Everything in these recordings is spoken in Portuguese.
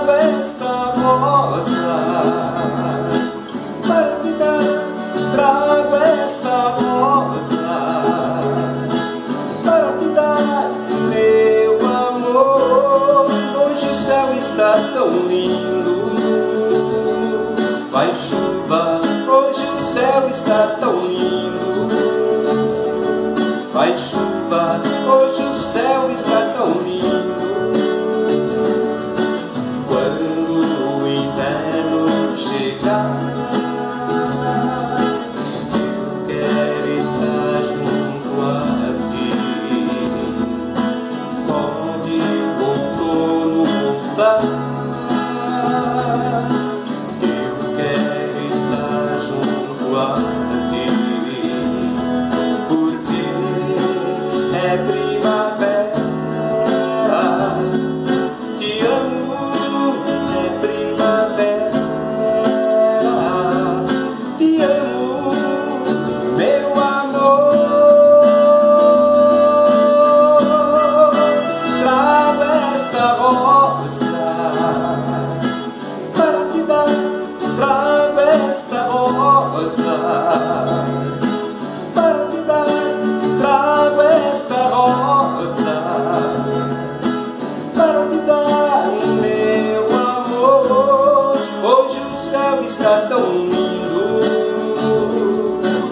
leva esta rosa. Partida trava esta rosa. Para te dar meu amor Hoje o céu está tão lindo. Vai chuva, hoje o céu está tão lindo. Bye. inunda o mundo.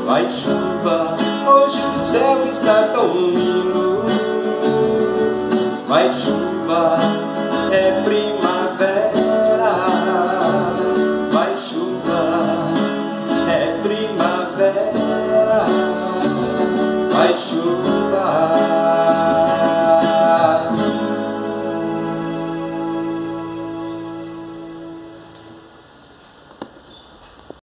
Vai chuva, hoje o céu está tão lindo. Vai chuva, é brilho.